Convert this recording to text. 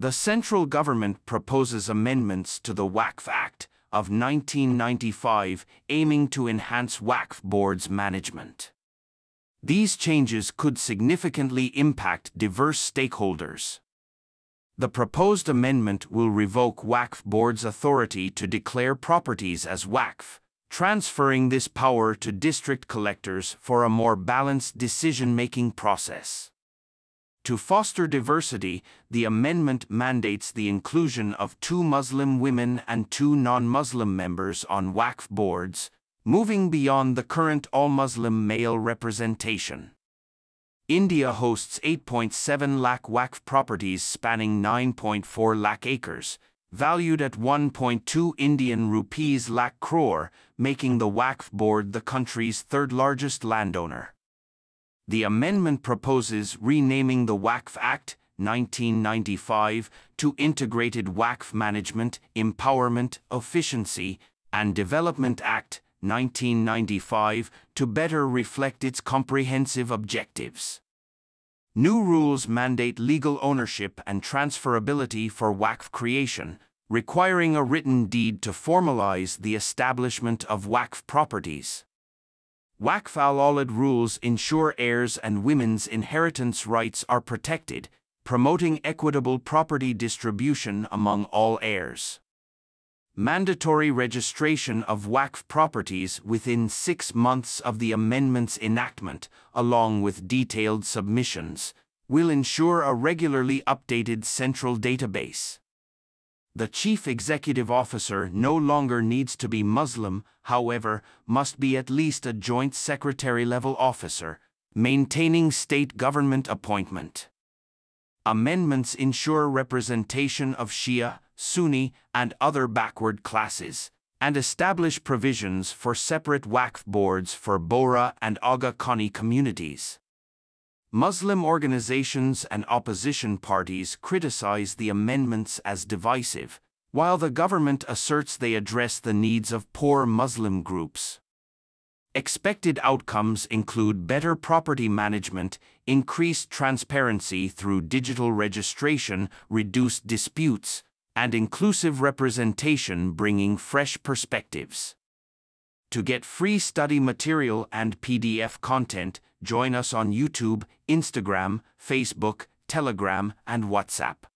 The central government proposes amendments to the Waqf Act of 1995 aiming to enhance Waqf board's management. These changes could significantly impact diverse stakeholders. The proposed amendment will revoke Waqf board's authority to declare properties as Waqf, transferring this power to district collectors for a more balanced decision-making process. To foster diversity, the amendment mandates the inclusion of two Muslim women and two non-Muslim members on Waqf boards, moving beyond the current all-Muslim male representation. India hosts 8.7 lakh Waqf properties spanning 9.4 lakh acres, valued at 1.2 Indian rupees lakh crore, making the Waqf board the country's third largest landowner. The amendment proposes renaming the Waqf Act 1995 to Integrated Waqf Management, Empowerment, Efficiency, and Development Act 1995 to better reflect its comprehensive objectives. New rules mandate legal ownership and transferability for Waqf creation, requiring a written deed to formalize the establishment of Waqf properties. Waqf al-Aulad rules ensure heirs and women's inheritance rights are protected, promoting equitable property distribution among all heirs. Mandatory registration of Waqf properties within six months of the amendment's enactment, along with detailed submissions, will ensure a regularly updated central database. The chief executive officer no longer needs to be Muslim, however, must be at least a joint secretary-level officer, maintaining state government appointment. Amendments ensure representation of Shia, Sunni, and other backward classes, and establish provisions for separate Waqf boards for Bohra and Aga Khani communities. Muslim organizations and opposition parties criticize the amendments as divisive, while the government asserts they address the needs of poor Muslim groups. Expected outcomes include better property management, increased transparency through digital registration, reduced disputes, and inclusive representation bringing fresh perspectives. To get free study material and PDF content, join us on YouTube, Instagram, Facebook, Telegram, and WhatsApp.